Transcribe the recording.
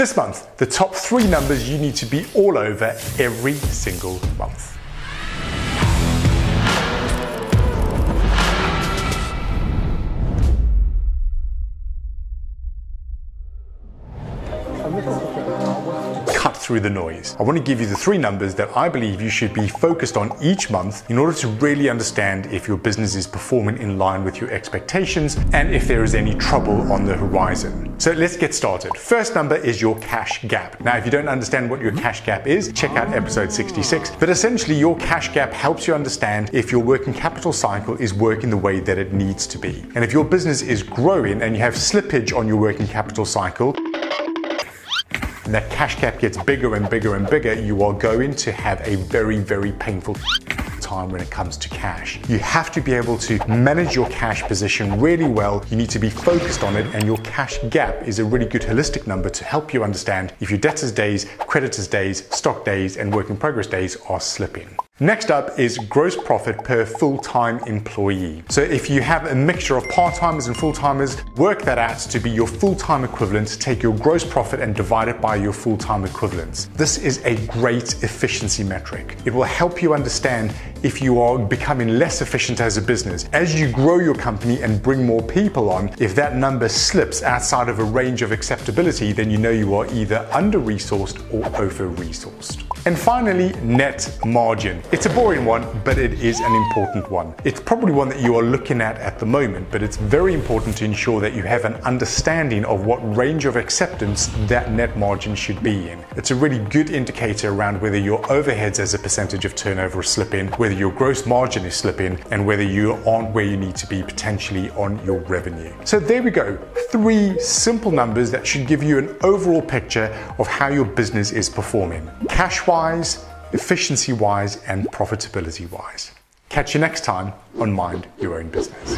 This month, the top three numbers you need to be all over every single month. Through the noise. I want to give you the three numbers that I believe you should be focused on each month in order to really understand if your business is performing in line with your expectations and if there is any trouble on the horizon. So let's get started. First number is your cash gap. Now, if you don't understand what your cash gap is, check out episode 66. But essentially, your cash gap helps you understand if your working capital cycle is working the way that it needs to be. And if your business is growing and you have slippage on your working capital cycle, and that cash gap gets bigger and bigger and bigger, you are going to have a very, very painful time when it comes to cash. You have to be able to manage your cash position really well. You need to be focused on it, and your cash gap is a really good holistic number to help you understand if your debtors days, creditors days, stock days, and work in progress days are slipping. Next up is gross profit per full-time employee. So if you have a mixture of part-timers and full-timers, work that out to be your full-time equivalent, take your gross profit and divide it by your full-time equivalents. This is a great efficiency metric. It will help you understand if you are becoming less efficient as a business. As you grow your company and bring more people on, if that number slips outside of a range of acceptability, then you know you are either under-resourced or over-resourced. And finally, net margin. It's a boring one, but it is an important one. It's probably one that you are looking at at the moment, but it's very important to ensure that you have an understanding of what range of acceptance that net margin should be in. It's a really good indicator around whether your overheads as a percentage of turnover are slipping, whether your gross margin is slipping, and whether you aren't where you need to be potentially on your revenue. So there we go. Three simple numbers that should give you an overall picture of how your business is performing. Cash wise, efficiency wise, and profitability wise. Catch you next time on Mind Your Own Business.